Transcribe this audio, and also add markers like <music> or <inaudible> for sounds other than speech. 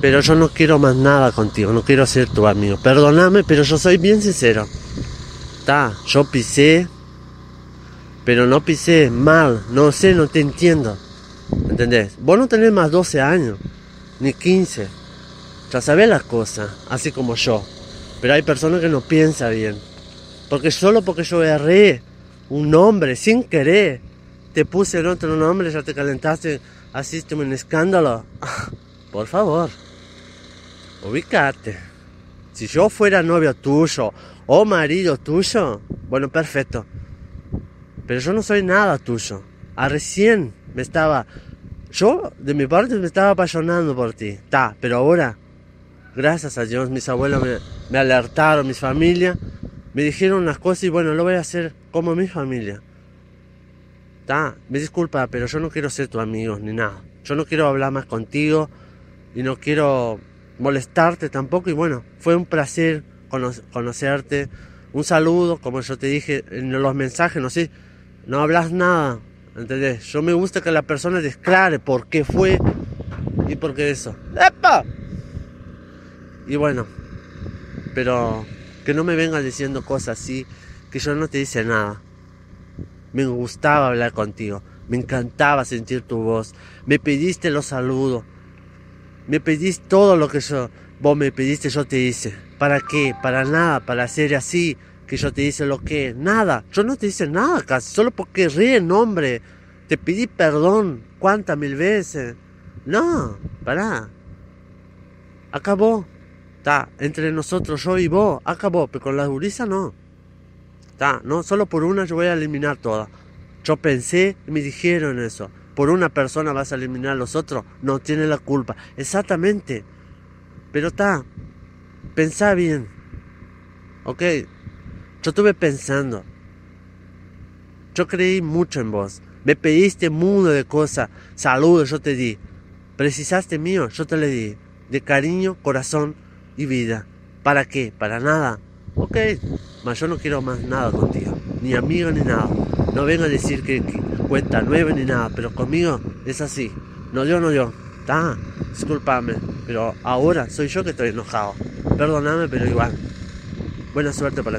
Pero yo no quiero más nada contigo, no quiero ser tu amigo. Perdóname, pero yo soy bien sincero. Ta, yo pisé, pero no pisé mal, no sé, no te entiendo. ¿Entendés? Vos no tenés más 12 años, ni 15. Ya sabés las cosas, así como yo. Pero hay personas que no piensan bien. Porque solo porque yo erré un nombre sin querer, te puse el otro nombre, ya te calentaste, hiciste un escándalo. <laughs> Por favor, ubicate. Si yo fuera novio tuyo o marido tuyo, bueno, perfecto. Pero yo no soy nada tuyo. A recién me estaba. Yo, de mi parte, me estaba apasionando por ti. Ta, pero ahora, gracias a Dios, mis abuelos me, alertaron, mi familia, me dijeron unas cosas y bueno, lo voy a hacer como mi familia. Ta, me disculpa, pero yo no quiero ser tu amigo ni nada. Yo no quiero hablar más contigo y no quiero molestarte tampoco. Y bueno, fue un placer conocerte. Un saludo, como yo te dije en los mensajes, no sé, no hablas nada, ¿entendés? Yo me gusta que la persona declare por qué fue y por qué eso. ¡Epa! Y bueno, pero que no me vengas diciendo cosas así, que yo no te dice nada. Me gustaba hablar contigo, me encantaba sentir tu voz, me pediste los saludos, me pediste todo lo que yo, vos me pediste, yo te hice. ¿Para qué? Para nada, para hacer así, que yo te hice lo que, nada, yo no te hice nada casi, solo porque ríen, hombre, te pedí perdón, cuántas mil veces. No, para. Acabó. Está, entre nosotros, yo y vos, acabó, pero con la dureza no. Está, no, solo por una yo voy a eliminar todas. Yo pensé me dijeron eso. Por una persona vas a eliminar a los otros, no tiene la culpa. Exactamente. Pero está, pensá bien. Ok, yo estuve pensando. Yo creí mucho en vos. Me pediste mundo de cosas. Saludos, yo te di. Precisaste mío, yo te le di. De cariño, corazón y vida. ¿Para qué? Para nada. Ok, mas yo no quiero más nada contigo. Ni amigo ni nada. No venga a decir que, cuenta nueve ni nada, pero conmigo es así. No yo, no yo. Está, discúlpame, pero ahora soy yo que estoy enojado. Perdóname, pero igual. Buena suerte para ti.